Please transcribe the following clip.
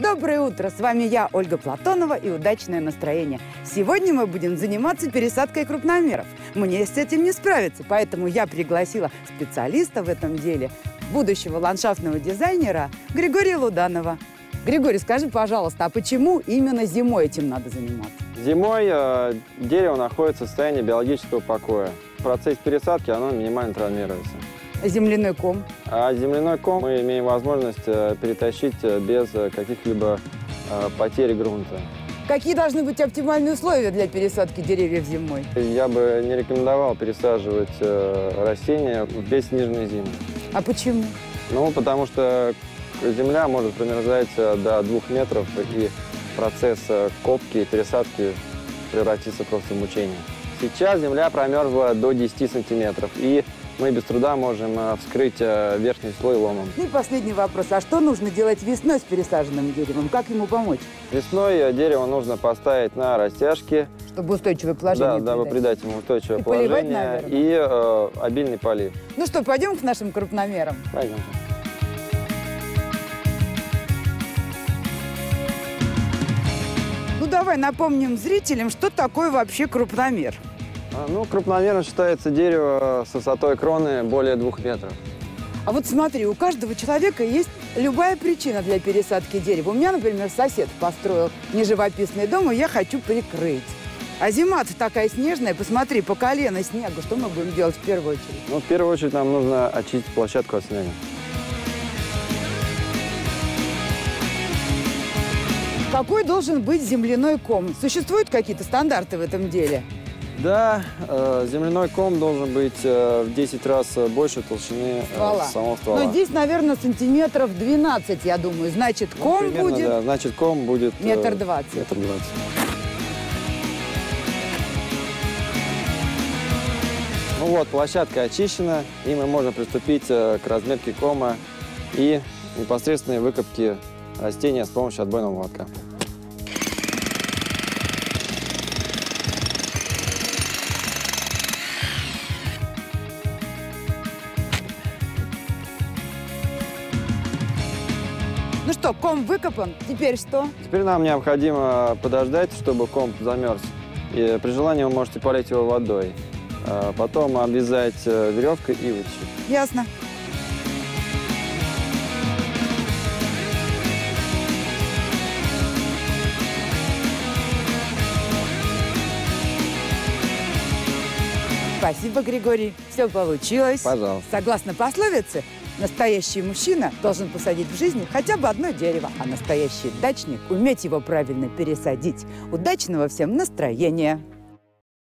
Доброе утро! С вами я, Ольга Платонова и «Удачное настроение». Сегодня мы будем заниматься пересадкой крупномеров. Мне с этим не справиться, поэтому я пригласила специалиста в этом деле, будущего ландшафтного дизайнера Григория Луданова. Григорий, скажи, пожалуйста, а почему именно зимой этим надо заниматься? Зимой э, дерево находится в состоянии биологического покоя. В процессе пересадки оно минимально травмируется. Земляной ком. А земляной ком мы имеем возможность э, перетащить э, без э, каких-либо потерь грунта. Какие должны быть оптимальные условия для пересадки деревьев зимой? Я бы не рекомендовал пересаживать растения в бесснежные зимы. А почему? Ну, потому что земля может промерзать до двух метров, и процесс копки и пересадки превратится просто в мучение. Сейчас земля промерзла до 10 сантиметров, и мы без труда можем э, вскрыть э, верхний слой ломом. Ну и последний вопрос. А что нужно делать весной с пересаженным деревом? Как ему помочь? Весной э, дерево нужно поставить на растяжки, Чтобы устойчивое положение да, дабы придать. придать ему устойчивое И поливать, положение наверное? и э, обильный полив. Ну что, пойдем к нашим крупномерам. Пойдем. Ну давай напомним зрителям, что такое вообще крупномер. А, Ну, крупномерно считается дерево с высотой кроны более двух метров. А вот смотри, у каждого человека есть любая причина для пересадки дерева. У меня, например, сосед построил неживописный дом, и я хочу прикрыть. А зима-то такая снежная, посмотри, по колено снега. Что мы будем делать в первую очередь? Ну, в первую очередь нам нужно очистить площадку от снега. Какой должен быть земляной ком? Существуют какие-то стандарты в этом деле? Да, э, земляной ком должен быть э, в 10 раз э, больше толщины э, Ствола. самого ствола. Но здесь, наверное, сантиметров 12, я думаю. Значит, Ну, ком примерно, будет да. Значит, ком будет... метр двадцать. Метр двадцать. Ну вот, площадка очищена, и мы можем приступить к разметке кома и непосредственной выкопке растения с помощью отбойного молотка. Ну что, ком выкопан, теперь что? Теперь нам необходимо подождать, чтобы ком замерз. И при желании вы можете полить его водой. А Потом обвязать э, веревкой и вытащить. Ясно. Спасибо, Григорий. Все получилось. Пожалуйста. Согласно пословице, настоящий мужчина должен посадить в жизни хотя бы одно дерево, а настоящий дачник уметь его правильно пересадить. Удачного всем настроения!